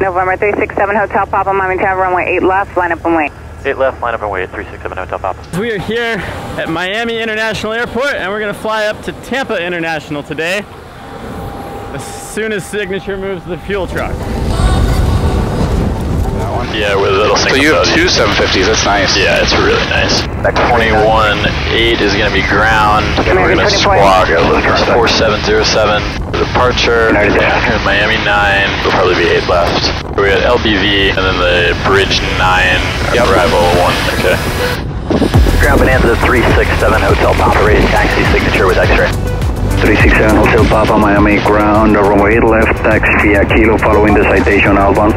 November 367 Hotel Papa, Miami Tower, runway 8 left, line up and wait. 8 left, line up and wait, 367 Hotel Papa. We are here at Miami International Airport and we're gonna fly up to Tampa International today as soon as Signature moves the fuel truck. Yeah, with a little So you have belly. two 750s, that's nice. Yeah, it's really nice. 21-8 is going to be ground. We're going to squawk 4707 for departure. Here Miami 9, will probably be 8 left. We got LBV and then the bridge 9, arrival 1. Okay. Ground Bonanza 367 Hotel Papa, rated taxi signature with X-ray. 367 Hotel Papa, Miami ground, runway 8 left, taxi via Kilo following the citation outbound.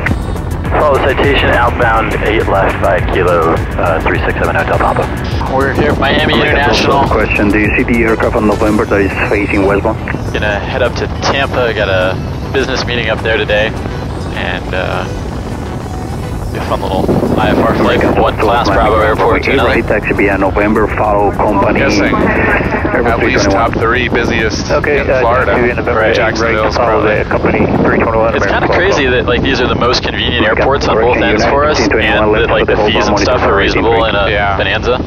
Follow citation outbound 8 left by Kilo uh, 367 Hotel Papa. We're here at Miami International. Question, do you see the aircraft on November that is facing westbound? Gonna head up to Tampa. Got a business meeting up there today, and uh, be a fun little IFR flight from one class Bravo Airport to Eight another. right, taxi via November, follow company. guessing Airbus At least top three busiest Okay, in uh, Florida. taxi via November Right. Jacksonville's right, probably. the company 321 It's kind of crazy that like these are the most convenient airports on both ends for us, and that like the fees and stuff are reasonable in a Yeah. Bonanza.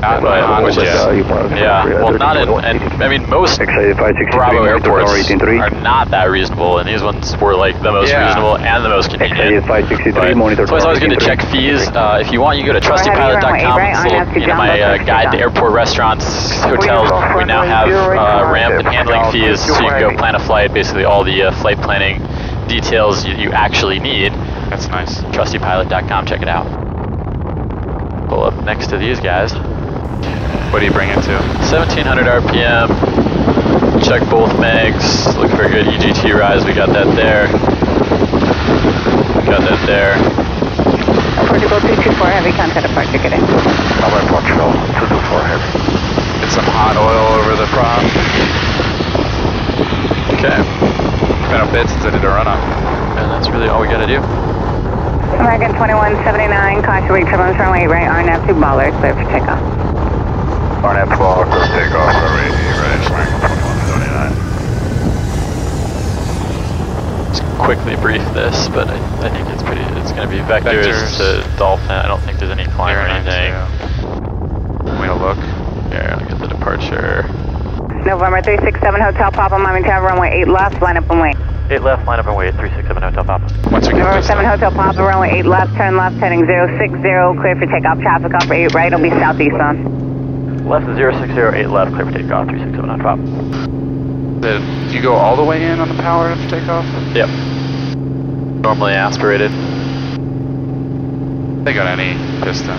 Not But not which is- yet. Yeah, well, not in, and I mean most Excited 563, Bravo airports are not that reasonable, and these ones were like the most Yeah. reasonable and the most convenient. 563, But monitor it's always tower good to check fees. Uh, if you want, you go to Go ahead, you're runway trustypilot.com. It's on little, you know, my uh, guide to airport restaurants, hotels. We now have uh, ramp and handling fees, so you can go plan a flight. Basically, all the uh, flight planning details you, you actually need. That's nice. Trustypilot.com. Check it out. Pull up next to these guys. What do you bring it to? 1700 RPM. Check both mags. Look for a good EGT rise. We got that there. Got that there. Portugal 224, heavy contact departure, get in. Number Portugal 224 heavy. Get some hot oil over the prop. Okay. Been a bit since I did a run up. And that's really all we gotta do. American 2179, caution wake turbulence runway 8 right, RNAV 2 Ballard, clear for takeoff. RNAV 12, first takeoff, runway 8 right, American 2179. Just quickly brief this, but I, I think it's pretty. It's gonna be vectors, Vectors. to Dolphin. I don't think there's any climb or anything. Way to look. Here, I'll get the departure. November 367 Hotel Papa, Miami Tower, runway 8 left, line up and wait. 8 left, line up and wait. 367 Hotel Papa. Once we get November this 7 done. Hotel Papa, runway 8 left, turn left, heading 060, clear for takeoff, traffic off for 8 right, it'll be southeastbound. Left 0608 left, clear for takeoff, 3679 drop. The, you go all the way in on the power after takeoff? Yep. Normally aspirated. They got any piston.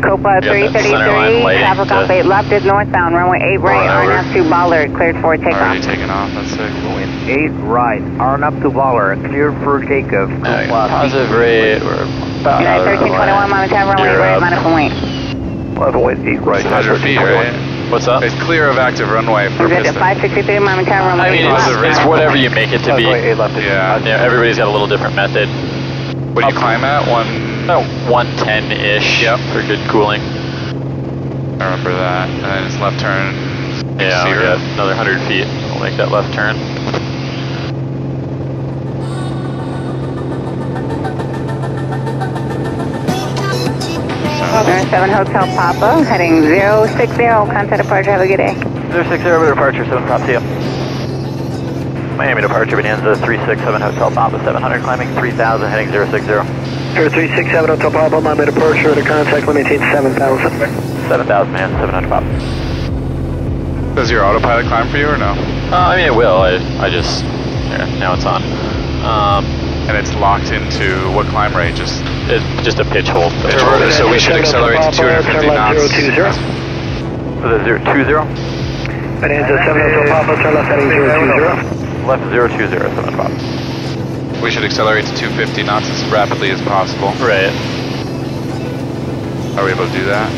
Copa yeah, 333, travel complete left is northbound, runway 8 right, arm up to Bollard, cleared for takeoff. Already taken off, that's sick. Going 8 right, arm up to Bollard, cleared for takeoff. Right, positive rate, we're about United 1321, Montana, runway right, minus point. 11 Whiskey. Right, 100 feet, right? What's up? It's clear of active runway for piston. 563, runway. I mean, it's, it's whatever you make it to be. Yeah. yeah, everybody's got a little different method. What do you climb at? One? Oh, 110-ish yep. for good cooling. I remember that. And then it's left turn. Yeah, another 100 feet. I'll make that left turn. 7 Hotel Papa, heading 060, contact departure, have a good day. 060 over departure, 7 top to you. Miami departure, Bonanza 367 Hotel Papa, 700 climbing 3000, heading 060. Sir, 367 Hotel Papa, Miami departure, the contact limiting 7,000. 7000, man, 700 pop. Does your autopilot climb for you or no? Uh, I mean, it will. I, I just, here, now it's on. Um, And it's locked into what climb range Just it's just a pitch hold. pitch hold. So we should accelerate to 250 knots. For the 020? Bonanza 7 Hotel Papa, turn left heading 020. Left 020, 7 pop. We should accelerate to 250 knots as rapidly as possible. Right. Are we able to do that?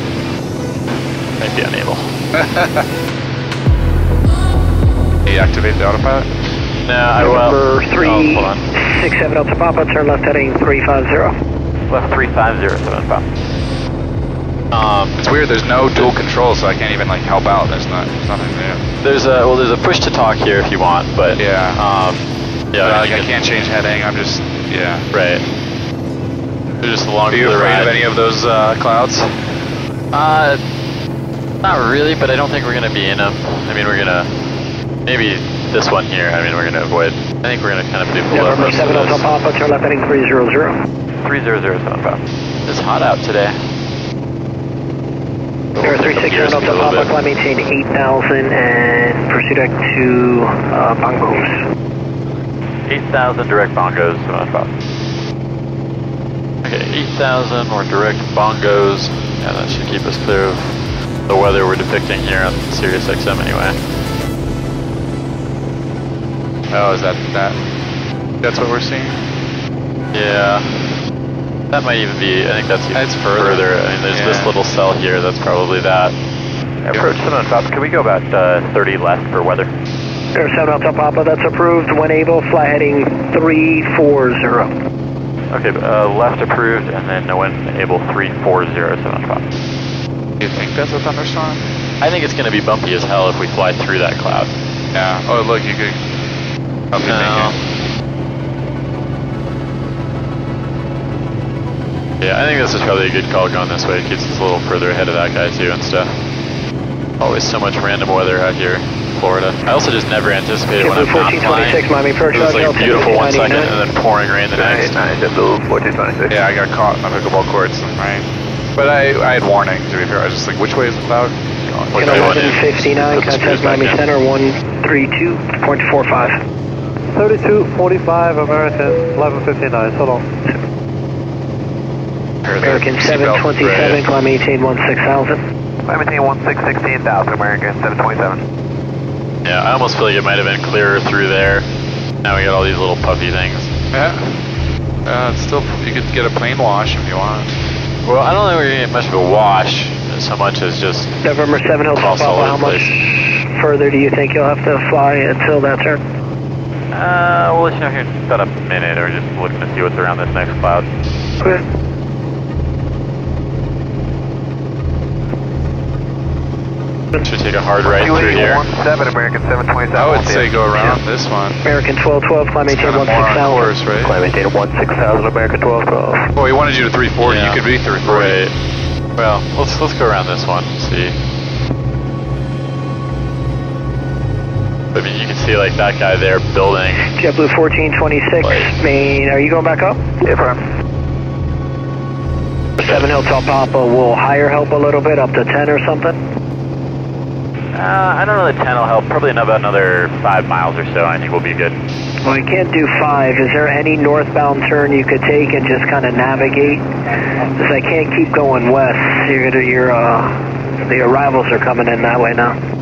Might be unable. activate the autopilot? No, I will. Number Oh, hold on. 367 Hotel Papa, turn left heading 350. Left 350, 7 pop. Um, It's weird. There's no dual control, so I can't even like help out. There's not. There's nothing there. there's a well, there's a push to talk here if you want, but Yeah. um, Yeah, I like think I can't change heading. I'm just yeah. Right. They're just along Are you for the afraid ride. of any of those uh, clouds? Uh, not really, but I don't think we're gonna be in them. I mean, we're gonna maybe this one here. I mean, we're gonna avoid. I think we're gonna kind of be below November most 7 of Hotel this. Papa, turn left heading 300. 3007 It's hot out today. Air 360 Hotel Papa, climb maintain 8000 and pursue deck to uh, Bongos. 8000 direct bongos, 705. Okay, 8,000 or direct bongos. Yeah, that should keep us clear of the weather we're depicting here on Sirius XM anyway. Oh, is that that? That's what we're seeing. Yeah. That might even be, I think that's even It's further. I mean, there's this little cell here, that's probably that. Approach 705, can we go about uh, 30 left for weather? Air 7 Hotel Papa, that's approved. When able, fly heading 340. Okay, uh, left approved, and then when able 340705. Do you think that's a thunderstorm? I think it's going to be bumpy as hell if we fly through that cloud. Yeah. Oh, look, you could probably No. Yeah, I think this is probably a good call going this way. It keeps us a little further ahead of that guy too and stuff. Always so much random weather out here in Florida. I also just never anticipated when I'm not flying. 1426 Miami Approach, It was like beautiful one second and then pouring rain the next. it. Yeah, I got caught in the pickleball courts, right? But I, I had warning, to be fair. I was just like, which way is the cloud going? What Can do you in? 1159, Put the screws contact back Miami in. Center 132.45. 3245 American 1159, hold on. American Seatbelt, 727, right. climb maintain 16,000. Climb maintain 1616,000 American 727. Yeah, I almost feel like it might have been clearer through there. Now we got all these little puffy things. Yeah. Uh, it's still, you could get a plane wash if you want. Well, I don't think we're gonna get much of a wash so much as just November 7 Hotel Cross all Papa, how over the much further do you think you'll have to fly until that turn? Uh, we'll let you know here in about a minute, or just looking to see what's around this next cloud. Okay. should take a hard right through here. 2817 American 727. I would say go around this one. American 1212, climb It's maintain kind of more on 16,000. course, right? Climb maintain 16,000 American 1212. Well, he wanted you to 340. Yeah. You could be 340. Right. Well, let's let's go around this one. See. I mean, you can see like that guy there building. JetBlue 1426, Right. main, are you going back up? Yeah, firm. 7 Hotel Papa will higher help a little bit, up to 10 or something? Uh, I don't know that 10 will help. Probably about another 5 miles or so, I think we'll be good. Well, you can't do 5. Is there any northbound turn you could take and just kind of navigate? Because I can't keep going west. You're gonna, your, uh, the arrivals are coming in that way now.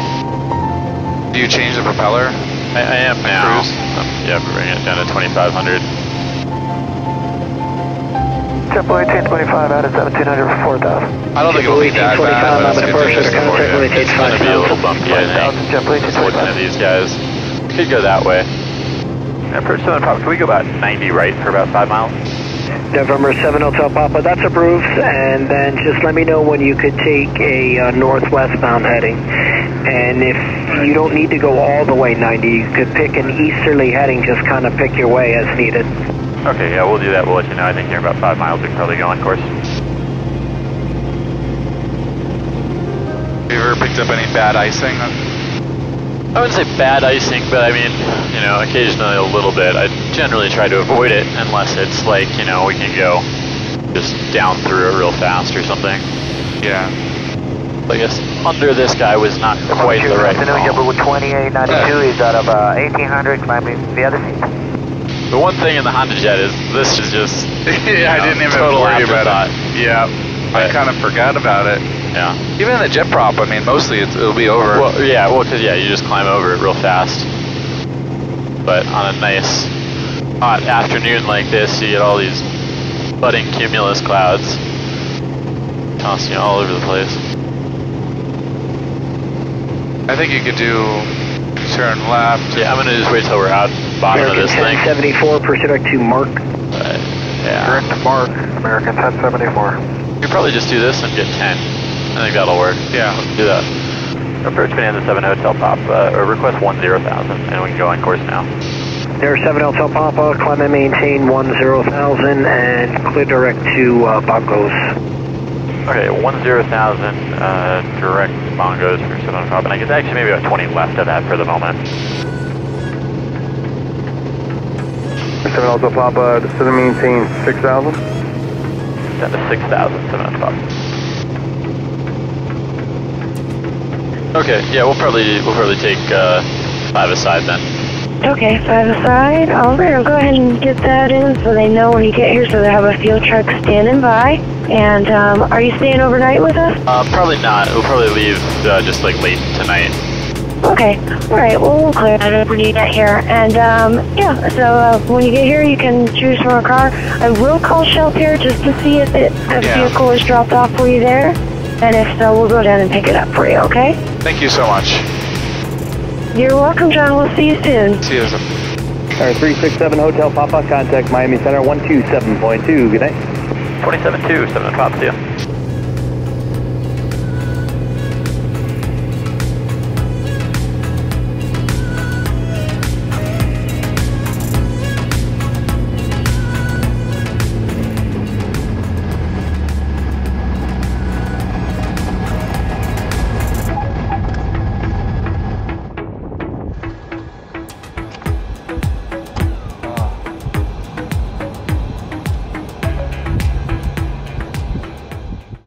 Do you change the propeller? I, I am now. Cruise? Um, yeah, we're bringing it down to 2,500. JetBlue 1825 out of 1700 for 4,000. I don't think it'll be that bad, but it's good to just Contact avoid it. Miami It's going to be a little bumpy, I think. JetBlue Just looking at 1825. these guys. Could go that way. Approach 7 Pop, can we go about 90 right for about 5 miles? November 7 Hotel Papa, that's approved. And then just let me know when you could take a uh, northwestbound heading. And if you don't need to go all the way 90, you could pick an easterly heading, just kind of pick your way as needed. Okay, yeah, we'll do that. We'll let you know. I think here in about 5 miles we can probably go on course. Have you ever picked up any bad icing? I wouldn't say bad icing, but I mean, you know, occasionally a little bit. I generally try to avoid it unless it's like, you know, we can go just down through it real fast or something. Yeah. I guess under this guy was not quite the right Afternoon, call. JetBlue 2892 He's out of uh, 1800, climbing the other seat. The one thing in the Honda Jet is this is just yeah, I didn't even total worry about afterthought. it. Yeah. I kind of forgot about it. yeah. Even in the jet prop, I mean, mostly it's, it'll be over. Well, yeah, well, cause yeah, you just climb over it real fast. but on a nice hot afternoon like this, you get all these budding cumulus clouds tossing all over the place. I think you could do turn left. Yeah, I'm gonna just wait till we're out bottom American of this thing. 1074, pursuit to Mark. But, yeah, Correct mark, American 1074. you probably just do this and get 10. I think that'll work. Yeah. Let's do that. Approach Bonanza 7 Hotel Pop, uh, request 10,000, and we can go on course now. There 7 Hotel Papa, climb and maintain 10,000 and clear direct to uh, Bongos. Okay, 10,000 uh, direct bongos for 7 Pop, and I guess actually maybe about 20 left of that for the moment. 7 Alpha Papa, descend and maintain 6,000. Down to 6,000, 7 Pop. Okay, yeah, we'll probably we'll probably take uh, five aside then. Okay, five aside. All right, I'll go ahead and get that in so they know when you get here so they have a field truck standing by. And um, are you staying overnight with us? Uh, probably not. We'll probably leave uh, just like late tonight. Okay, all right, well, we'll clear that up when you get here. And um, yeah, so uh, when you get here, you can choose from a car. I will call Shelter just to see if it, a Yeah. vehicle is dropped off for you there. And if so, we'll go down and pick it up for you, okay? Thank you so much. You're welcome, Jon. We'll see you soon. See you. soon. Alright, 367 Hotel Papa, contact Miami Center 127.2. Good night. 27-2, 7 Pop, see ya.